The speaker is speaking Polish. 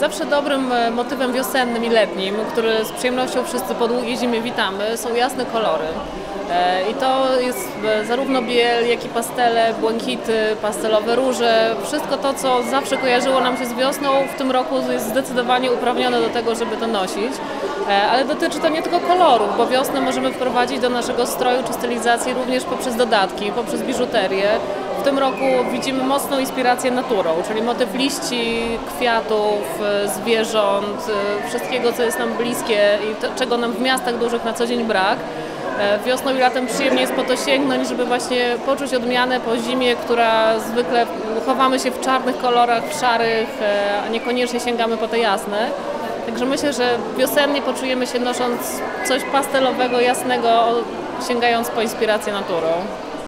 Zawsze dobrym e, motywem wiosennym i letnim, który z przyjemnością wszyscy po długiej zimie witamy, są jasne kolory. E, I to jest e, zarówno biel, jak i pastele, błękity, pastelowe róże. Wszystko to, co zawsze kojarzyło nam się z wiosną, w tym roku jest zdecydowanie uprawnione do tego, żeby to nosić. Ale dotyczy to nie tylko kolorów, bo wiosnę możemy wprowadzić do naszego stroju czy stylizacji również poprzez dodatki, poprzez biżuterię. W tym roku widzimy mocną inspirację naturą, czyli motyw liści, kwiatów, e, zwierząt, e, wszystkiego, co jest nam bliskie i to, czego nam w miastach dużych na co dzień brak. E, Wiosną i latem przyjemnie jest po to sięgnąć, żeby właśnie poczuć odmianę po zimie, która zwykle chowamy się w czarnych kolorach, w szarych, a niekoniecznie sięgamy po te jasne. Także myślę, że wiosennie poczujemy się nosząc coś pastelowego, jasnego, sięgając po inspirację naturą.